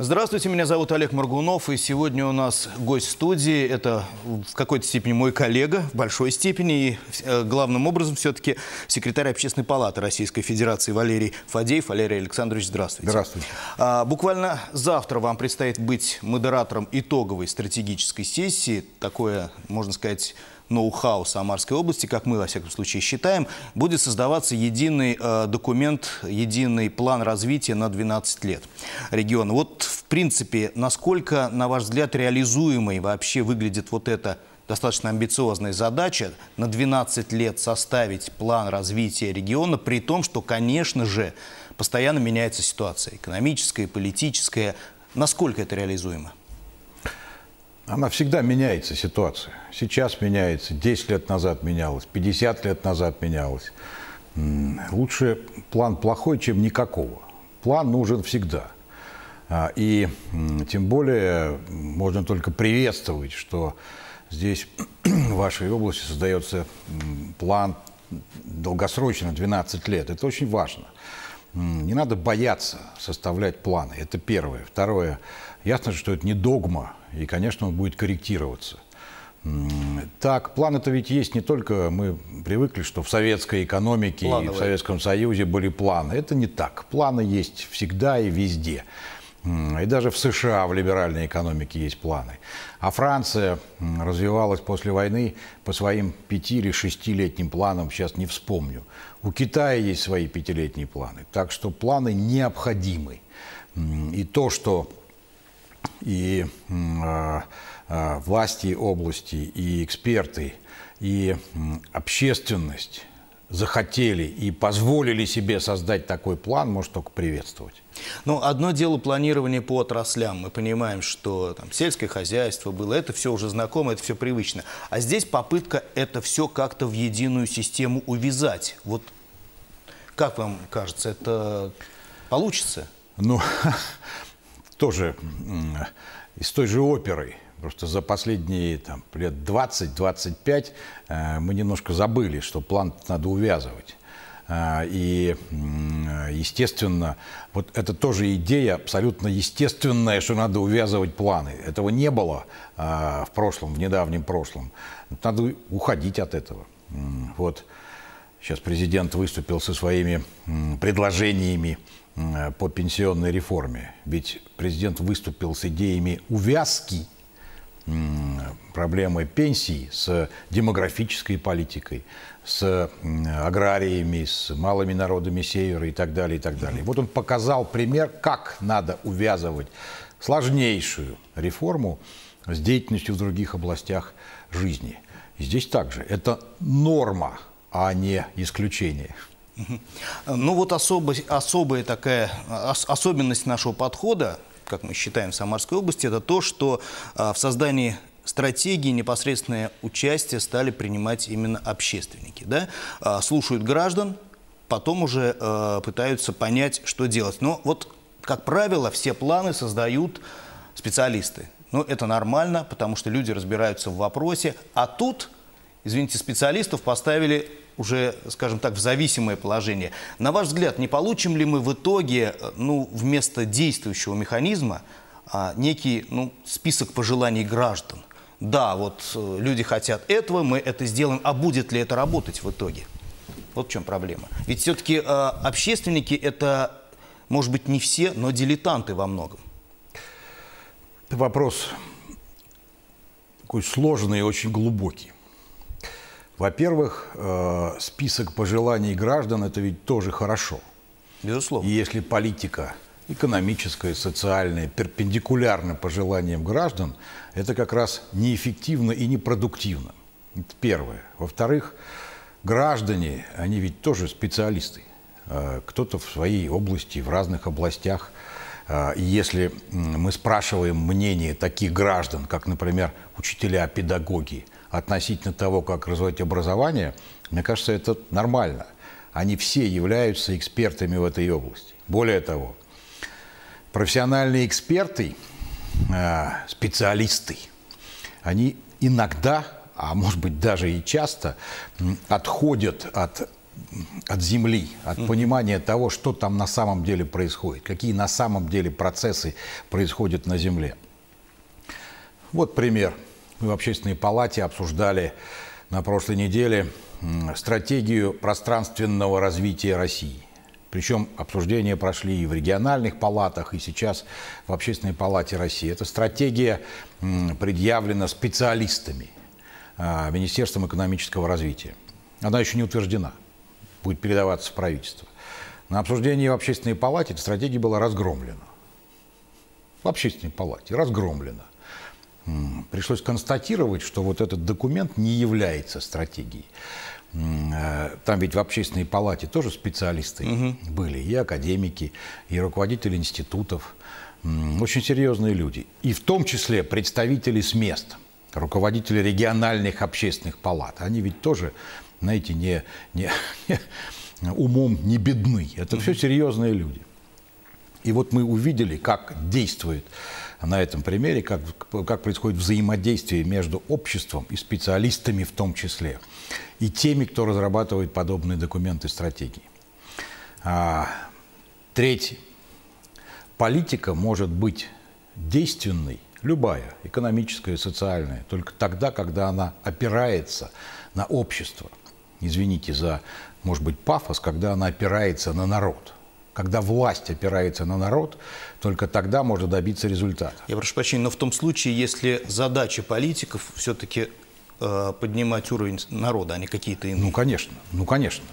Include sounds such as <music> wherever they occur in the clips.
Здравствуйте, меня зовут Олег Маргунов, и сегодня у нас гость студии. Это в какой-то степени мой коллега, в большой степени, и э, главным образом все-таки секретарь Общественной палаты Российской Федерации Валерий Фадеев. Валерий Александрович, здравствуйте. Здравствуйте. А, буквально завтра вам предстоит быть модератором итоговой стратегической сессии. Такое, можно сказать, ноу-хау Самарской области, как мы, во всяком случае, считаем, будет создаваться единый э, документ, единый план развития на 12 лет региона. Вот, в принципе, насколько, на ваш взгляд, реализуемой вообще выглядит вот эта достаточно амбициозная задача на 12 лет составить план развития региона, при том, что, конечно же, постоянно меняется ситуация экономическая, политическая. Насколько это реализуемо? Она всегда меняется, ситуация. Сейчас меняется, 10 лет назад менялась, 50 лет назад менялась. Лучше план плохой, чем никакого. План нужен всегда. А, и тем более можно только приветствовать, что здесь в вашей области создается план долгосрочно, 12 лет. Это очень важно. Не надо бояться составлять планы. Это первое. Второе. Ясно, что это не догма, и, конечно, он будет корректироваться. Так, план это ведь есть не только, мы привыкли, что в советской экономике Плановые. и в Советском Союзе были планы. Это не так. Планы есть всегда и везде. И даже в США в либеральной экономике есть планы. А Франция развивалась после войны по своим пяти- или шестилетним планам, сейчас не вспомню. У Китая есть свои пятилетние планы. Так что планы необходимы. И то, что и э, э, власти области, и эксперты, и общественность захотели и позволили себе создать такой план, может только приветствовать. Ну, одно дело планирование по отраслям. Мы понимаем, что там сельское хозяйство было, это все уже знакомо, это все привычно. А здесь попытка это все как-то в единую систему увязать. Вот как вам кажется, это получится? Ну, <laughs> тоже из той же оперы. Просто за последние там, лет 20-25 э, мы немножко забыли, что план надо увязывать. Э, и, естественно, вот это тоже идея абсолютно естественная, что надо увязывать планы. Этого не было э, в прошлом, в недавнем прошлом. Надо уходить от этого. Вот сейчас президент выступил со своими предложениями по пенсионной реформе. Ведь президент выступил с идеями увязки проблемы пенсий с демографической политикой, с аграриями, с малыми народами севера и так далее, и так далее. Вот он показал пример, как надо увязывать сложнейшую реформу с деятельностью в других областях жизни. И здесь также это норма, а не исключение. Ну вот особо, особая такая ос, особенность нашего подхода, как мы считаем в Самарской области, это то, что а, в создании стратегии непосредственное участие стали принимать именно общественники. Да? А, слушают граждан, потом уже а, пытаются понять, что делать. Но вот, как правило, все планы создают специалисты. Ну, это нормально, потому что люди разбираются в вопросе. А тут, извините, специалистов поставили уже, скажем так, в зависимое положение. На ваш взгляд, не получим ли мы в итоге, э, ну, вместо действующего механизма, а, некий ну, список пожеланий граждан? Да, вот э, люди хотят этого, мы это сделаем, а будет ли это работать в итоге? Вот в чем проблема. Ведь все-таки э, общественники это, может быть, не все, но дилетанты во многом. Вопрос такой сложный и очень глубокий. Во-первых, э, список пожеланий граждан – это ведь тоже хорошо. Безусловно. И если политика экономическая, социальная, перпендикулярна пожеланиям граждан, это как раз неэффективно и непродуктивно. Это первое. Во-вторых, граждане, они ведь тоже специалисты. Э, кто-то в своей области, в разных областях. Э, и если мы спрашиваем мнение таких граждан, как, например, учителя, педагоги – относительно того, как развивать образование, мне кажется, это нормально. Они все являются экспертами в этой области. Более того, профессиональные эксперты, э, специалисты, они иногда, а может быть даже и часто, отходят от от земли, от понимания того, что там на самом деле происходит, какие на самом деле процессы происходят на земле. Вот пример. Мы в общественной палате обсуждали на прошлой неделе стратегию пространственного развития России. Причем обсуждения прошли и в региональных палатах, и сейчас в Общественной палате России. Эта стратегия предъявлена специалистами а, Министерством экономического развития. Она еще не утверждена, будет передаваться в правительство. На обсуждении в Общественной палате эта стратегия была разгромлена. В Общественной палате разгромлена. Пришлось констатировать, что вот этот документ не является стратегией. Э, там ведь в общественной палате тоже специалисты угу. были, и академики, и руководители институтов, очень серьезные люди. И в том числе представители с мест, руководители региональных общественных палат. Они ведь тоже, знаете, не, не, не умом не бедны. Это угу. все серьезные люди. И вот мы увидели, как действует на этом примере, как, как происходит взаимодействие между обществом и специалистами в том числе, и теми, кто разрабатывает подобные документы стратегии. А, третий. Политика может быть действенной, любая, экономическая, социальная, только тогда, когда она опирается на общество. Извините за, может быть, пафос, когда она опирается на народ – когда власть опирается на народ, только тогда можно добиться результата. Я прошу прощения, но в том случае, если задача политиков все-таки э, поднимать уровень народа, а не какие-то иные. Ну, конечно, ну, конечно.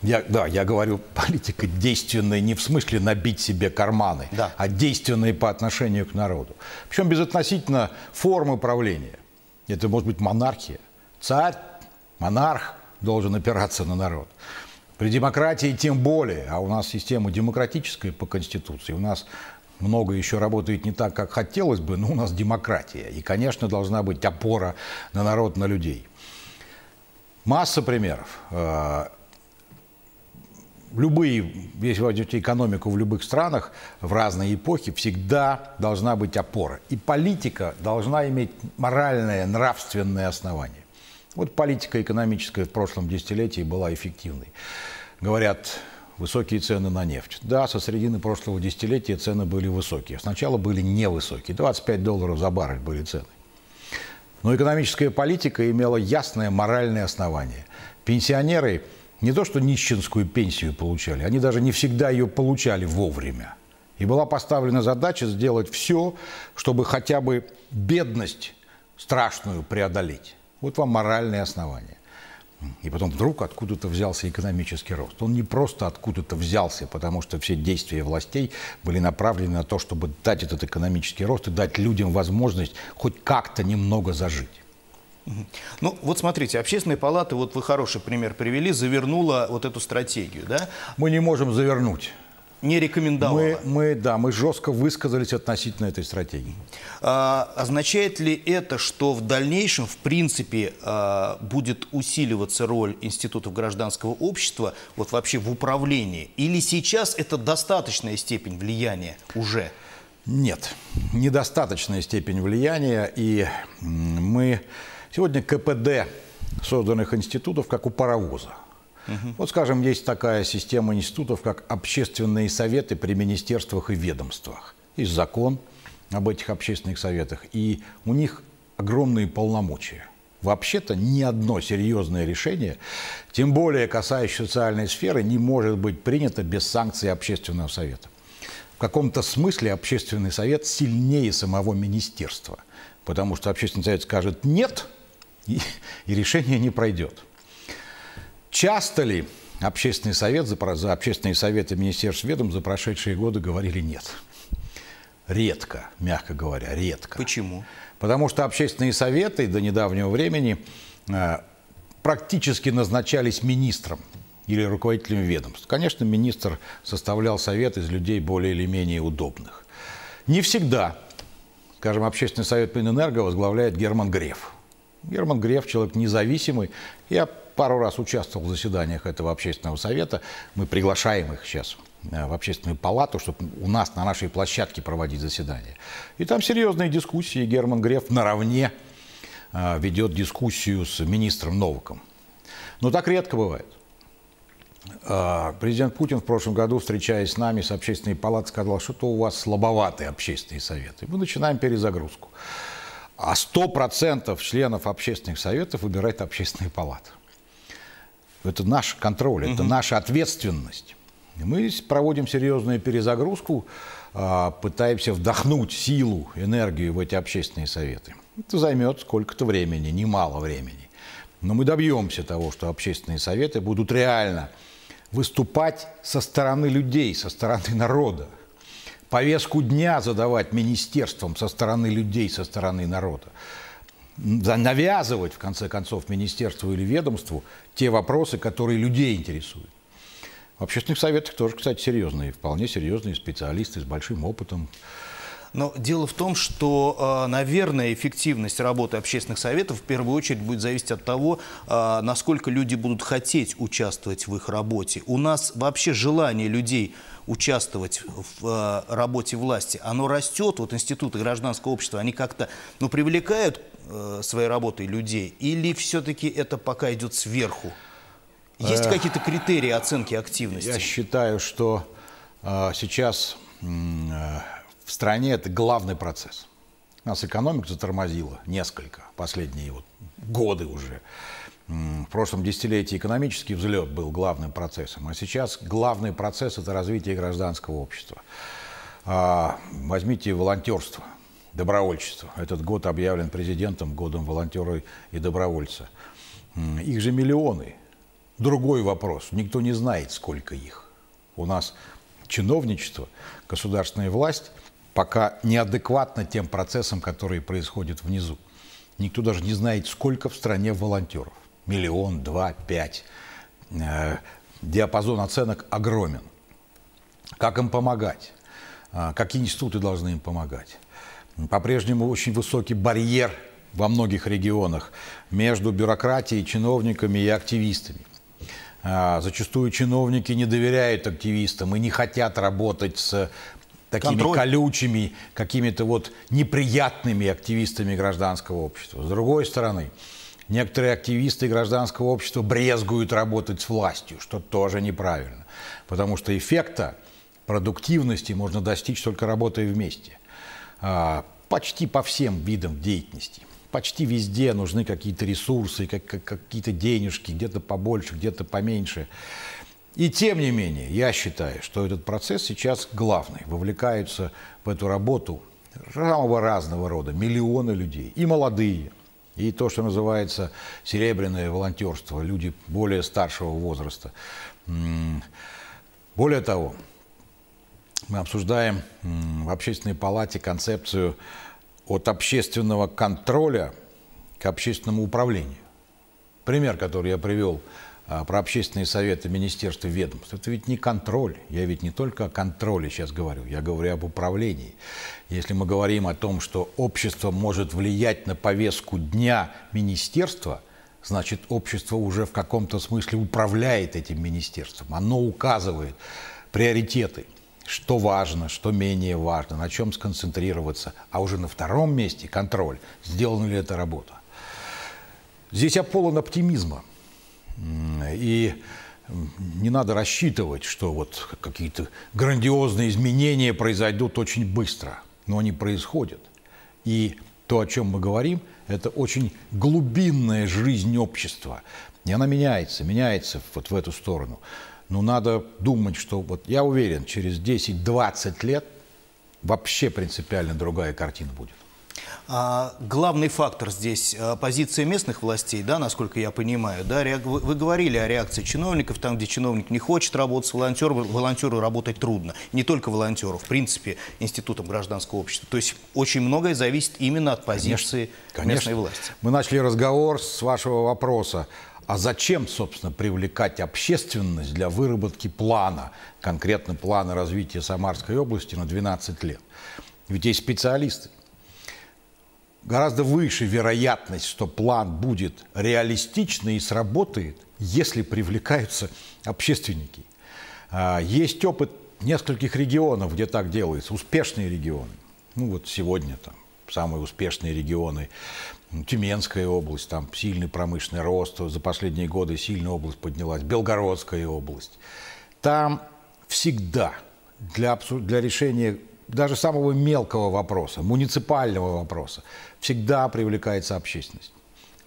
Я, да, я говорю, <laughs> политика действенная не в смысле набить себе карманы, да. а действенная по отношению к народу. Причем безотносительно формы правления. Это может быть монархия. Царь, монарх должен опираться на народ. При демократии тем более, а у нас система демократическая по Конституции, у нас много еще работает не так, как хотелось бы, но у нас демократия. И, конечно, должна быть опора на народ, на людей. Масса примеров. Э, любые, если вы возьмете экономику в любых странах, в разные эпохи, всегда должна быть опора. И политика должна иметь моральное, нравственное основание. Вот политика экономическая в прошлом десятилетии была эффективной. Говорят, высокие цены на нефть. Да, со середины прошлого десятилетия цены были высокие. Сначала были невысокие. 25 долларов за баррель были цены. Но экономическая политика имела ясное моральное основание. Пенсионеры не то что нищенскую пенсию получали, они даже не всегда ее получали вовремя. И была поставлена задача сделать все, чтобы хотя бы бедность страшную преодолеть. Вот вам моральные основания. И потом вдруг откуда-то взялся экономический рост. Он не просто откуда-то взялся, потому что все действия властей были направлены на то, чтобы дать этот экономический рост и дать людям возможность хоть как-то немного зажить. Ну, вот смотрите, общественная палата, вот вы хороший пример привели, завернула вот эту стратегию, да? Мы не можем завернуть не рекомендовала. Мы, мы, да, мы жестко высказались относительно этой стратегии. А, означает ли это, что в дальнейшем, в принципе, а, будет усиливаться роль институтов гражданского общества вот вообще в управлении? Или сейчас это достаточная степень влияния уже? Нет, недостаточная степень влияния. И мы сегодня КПД созданных институтов как у паровоза. Угу. Вот, скажем, есть такая система институтов, как общественные советы при министерствах и ведомствах. Есть закон об этих общественных советах, и у них огромные полномочия. Вообще-то ни одно серьезное решение, тем более касающееся социальной сферы, не может быть принято без санкций общественного совета. В каком-то смысле общественный совет сильнее самого министерства, потому что общественный совет скажет «нет», и, и решение не пройдет. Часто ли общественный совет, за, за общественные советы Министерств ведом за прошедшие годы говорили нет? Редко, мягко говоря, редко. Почему? Потому что общественные советы до недавнего времени э, практически назначались министром или руководителем ведомств. Конечно, министр составлял совет из людей более или менее удобных. Не всегда. Скажем, общественный совет Минэнерго возглавляет Герман Греф. Герман Греф человек независимый. Я пару раз участвовал в заседаниях этого общественного совета. Мы приглашаем их сейчас э, в общественную палату, чтобы у нас на нашей площадке проводить заседания. И там серьезные дискуссии. Герман Греф наравне э, ведет дискуссию с министром Новаком. Но так редко бывает. А, президент Путин в прошлом году, встречаясь с нами, с общественной палатой, сказал, что-то у вас слабоватые общественные советы. Мы начинаем перезагрузку. А 100% членов общественных советов выбирает общественные палаты. Это наш контроль, это наша ответственность. Мы проводим серьезную перезагрузку, а, пытаемся вдохнуть силу, энергию в эти общественные советы. Это займет сколько-то времени, немало времени. Но мы добьемся того, что общественные советы будут реально выступать со стороны людей, со стороны народа. Повестку дня задавать министерством со стороны людей, со стороны народа. Навязывать, в конце концов, министерству или ведомству те вопросы, которые людей интересуют. В общественных советах тоже, кстати, серьезные, вполне серьезные специалисты с большим опытом. Но дело в том, что, а, наверное, эффективность работы общественных советов в первую очередь будет зависеть от того, а, насколько люди будут хотеть участвовать в их работе. У нас вообще желание людей участвовать в а, работе власти, оно растет. Вот институты гражданского общества, они как-то ну, привлекают своей работой людей, или все-таки это пока идет сверху? Есть какие-то критерии оценки активности? Я считаю, что сейчас в стране это главный процесс. Нас экономика затормозила несколько, последние вот годы уже. В прошлом десятилетии экономический взлет был главным процессом, а сейчас главный процесс – это развитие гражданского общества. А, возьмите волонтерство, добровольчество. Этот год объявлен президентом годом волонтера и добровольца. Их же миллионы. Другой вопрос. Никто не знает, сколько их. У нас чиновничество, государственная власть пока неадекватно тем процессам, которые происходят внизу. Никто даже не знает, сколько в стране волонтеров. Миллион, два, пять. Э, диапазон оценок огромен. Как им помогать? Э, какие институты должны им помогать? По-прежнему очень высокий барьер во многих регионах между бюрократией, чиновниками и активистами. Э, зачастую чиновники не доверяют активистам и не хотят работать с такими Контроль. колючими, какими-то вот неприятными активистами гражданского общества. С другой стороны, некоторые активисты гражданского общества брезгуют работать с властью, что тоже неправильно. Потому что эффекта продуктивности можно достичь только работая вместе. А, почти по всем видам деятельности. Почти везде нужны какие-то ресурсы, какие-то денежки, где-то побольше, где-то поменьше. И тем не менее, я считаю, что этот процесс сейчас главный. Вовлекаются в эту работу самого разного рода миллионы людей, и молодые, и то, что называется серебряное волонтерство, люди более старшего возраста. Более того, мы обсуждаем в общественной палате концепцию от общественного контроля к общественному управлению. Пример, который я привел – про общественные советы министерства ведомств. Это ведь не контроль. Я ведь не только о контроле сейчас говорю, я говорю об управлении. Если мы говорим о том, что общество может влиять на повестку дня министерства, значит, общество уже в каком-то смысле управляет этим министерством. Оно указывает приоритеты, что важно, что менее важно, на чем сконцентрироваться. А уже на втором месте контроль, сделана ли эта работа. Здесь я полон оптимизма. И не надо рассчитывать, что вот какие-то грандиозные изменения произойдут очень быстро, но они происходят. И то, о чем мы говорим, это очень глубинная жизнь общества. И она меняется, меняется вот в эту сторону. Но надо думать, что вот я уверен, через 10-20 лет вообще принципиально другая картина будет. А, главный фактор здесь а, позиция местных властей, да, насколько я понимаю. Да, вы, вы говорили о реакции чиновников, там, где чиновник не хочет работать с волонтером, волонтеру работать трудно. Не только волонтеру, в принципе, институтом гражданского общества. То есть очень многое зависит именно от позиции конечно, местной власти. Мы начали разговор с вашего вопроса. А зачем, собственно, привлекать общественность для выработки плана, конкретно плана развития Самарской области на 12 лет? Ведь есть специалисты, гораздо выше вероятность, что план будет реалистичный и сработает, если привлекаются общественники. А, есть опыт нескольких регионов, где так делается, успешные регионы. Ну вот сегодня там самые успешные регионы. Тюменская область, там сильный промышленный рост, за последние годы сильная область поднялась, Белгородская область. Там всегда для, для решения даже самого мелкого вопроса, муниципального вопроса, всегда привлекается общественность.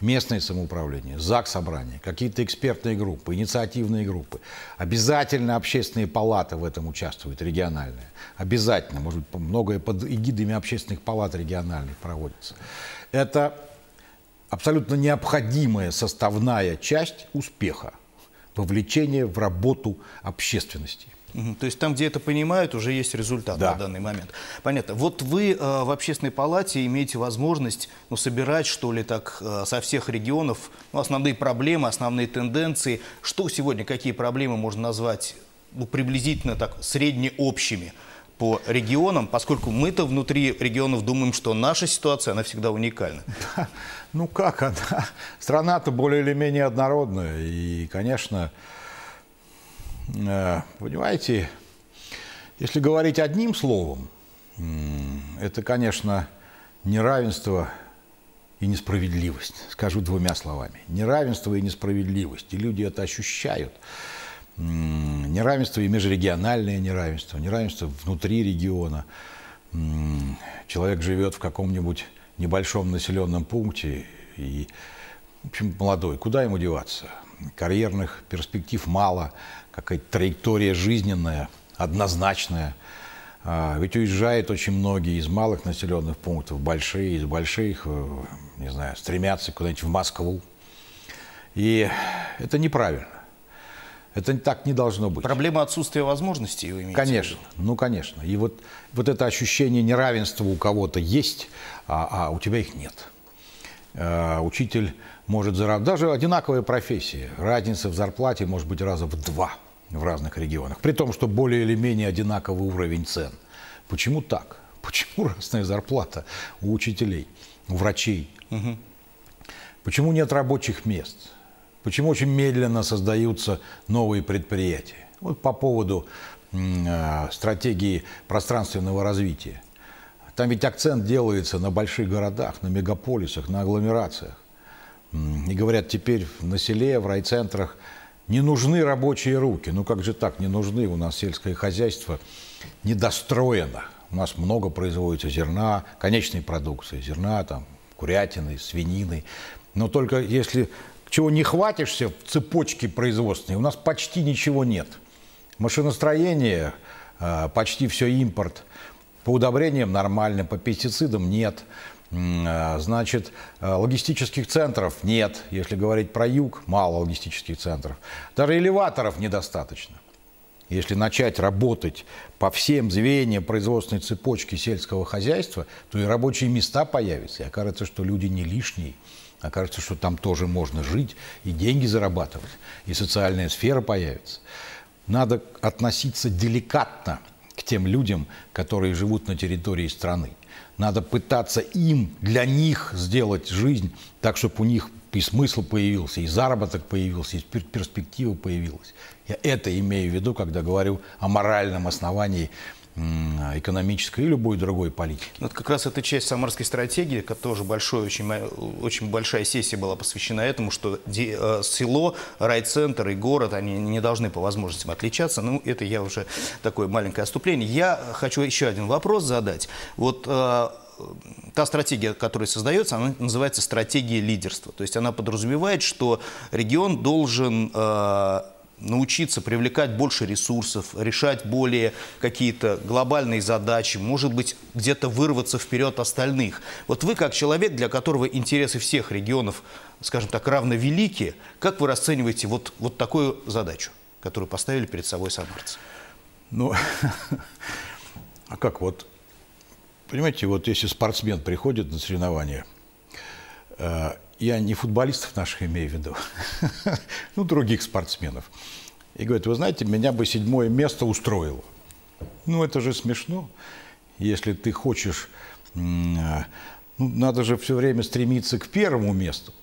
Местное самоуправление, ЗАГС собрания, какие-то экспертные группы, инициативные группы. Обязательно общественные палаты в этом участвуют, региональные. Обязательно, может быть, многое под эгидами общественных палат региональных проводится. Это абсолютно необходимая составная часть успеха, вовлечение в работу общественности. То есть там, где это понимают, уже есть результат да. на данный момент. Понятно. Вот вы э, в общественной палате имеете возможность ну, собирать, что ли, так э, со всех регионов ну, основные проблемы, основные тенденции. Что сегодня, какие проблемы можно назвать ну, приблизительно так среднеобщими? по регионам, поскольку мы-то внутри регионов думаем, что наша ситуация, она всегда уникальна. <laughs> Ну как она? Страна-то более или менее однородная. И, конечно, понимаете, если говорить одним словом, это, конечно, неравенство и несправедливость. Скажу двумя словами. Неравенство и несправедливость. И люди это ощущают. Неравенство и межрегиональное неравенство, неравенство внутри региона. Человек живет в каком-нибудь небольшом населенном пункте и, в общем, молодой. Куда ему деваться? Карьерных перспектив мало, какая-то траектория жизненная, однозначная. А, ведь уезжают очень многие из малых населенных пунктов, большие, из больших, э, не знаю, стремятся куда-нибудь в Москву. И это неправильно. Это так не должно быть. Проблема отсутствия возможностей вы имеете Конечно, ну конечно. И вот, вот это ощущение неравенства у кого-то есть, а, а у тебя их нет. А, учитель может зарабатывать, даже одинаковая профессия, разница в зарплате может быть раза в два – в разных регионах, при том, что более или менее одинаковый уровень цен. Почему так? <laughs> Почему разная зарплата у учителей, у врачей? Угу. Почему нет рабочих мест? Почему очень медленно создаются новые предприятия? Вот по поводу э, стратегии пространственного развития. Там ведь акцент делается на больших городах, на мегаполисах, на агломерациях. И говорят, теперь на селе, в райцентрах – не нужны рабочие руки. Ну как же так, не нужны? У нас сельское хозяйство недостроено. У нас много производится зерна, конечной продукции, зерна, там, курятины, свинины. Но только если чего не хватишься в цепочке производственной, у нас почти ничего нет. Машиностроение, а, почти все импорт. По удобрениям нормально, по пестицидам нет. А, значит, а, логистических центров нет. Если говорить про юг, мало логистических центров. Даже элеваторов недостаточно. Если начать работать по всем звеньям производственной цепочки сельского хозяйства, то и рабочие места появятся. И окажется, что люди не лишние. Окажется, что там тоже можно жить и деньги зарабатывать. И социальная сфера появится. Надо относиться деликатно к тем людям, которые живут на территории страны. Надо пытаться им, для них сделать жизнь так, чтобы у них и смысл появился, и заработок появился, и перспектива появилась. Я это имею в виду, когда говорю о моральном основании экономической и любой другой политики. Вот как раз эта часть самарской стратегии, тоже большой, очень, очень большая сессия была посвящена этому, что э, село, райцентр и город, они не должны по возможностям отличаться. Ну, это я уже такое маленькое отступление. Я хочу еще один вопрос задать. Вот э, та стратегия, которая создается, она называется стратегия лидерства. То есть она подразумевает, что регион должен э, научиться привлекать больше ресурсов, решать более какие-то глобальные задачи, может быть, где-то вырваться вперед остальных. Вот вы, как человек, для которого интересы всех регионов, скажем так, равновелики, как вы расцениваете вот, вот такую задачу, которую поставили перед собой самарцы? Ну, <laughs> а как вот, понимаете, вот если спортсмен приходит на соревнования, э, я не футболистов наших имею в виду, <laughs> ну, других спортсменов. И говорит, вы знаете, меня бы седьмое место устроило. Ну, это же смешно. Если ты хочешь, ну, надо же все время стремиться к первому месту.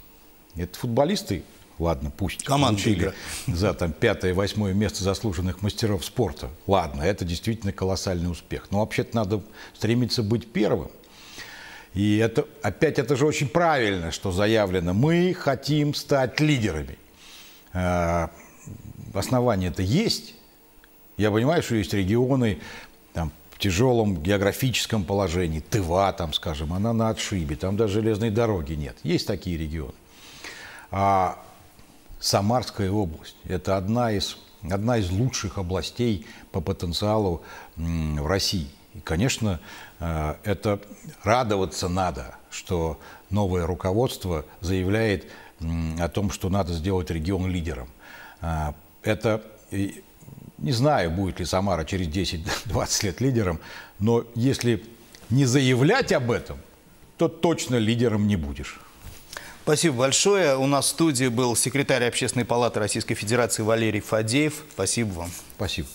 Это футболисты, ладно, пусть Команда <laughs> за там пятое, восьмое место заслуженных мастеров спорта. Ладно, это действительно колоссальный успех. Но вообще-то надо стремиться быть первым. И это, опять это же очень правильно, что заявлено. Мы хотим стать лидерами. Э, основание это есть. Я понимаю, что есть регионы там, в тяжелом географическом положении. Тыва, там, скажем, она на отшибе, там даже железной дороги нет. Есть такие регионы. А Самарская область – это одна из, одна из лучших областей по потенциалу в России. И, конечно, э, это радоваться надо, что новое руководство заявляет о том, что надо сделать регион лидером. Э, это, не знаю, будет ли Самара через 10-20 <laughs> лет лидером, но если не заявлять об этом, то точно лидером не будешь. Спасибо большое. У нас в студии был секретарь Общественной палаты Российской Федерации Валерий Фадеев. Спасибо вам. Спасибо.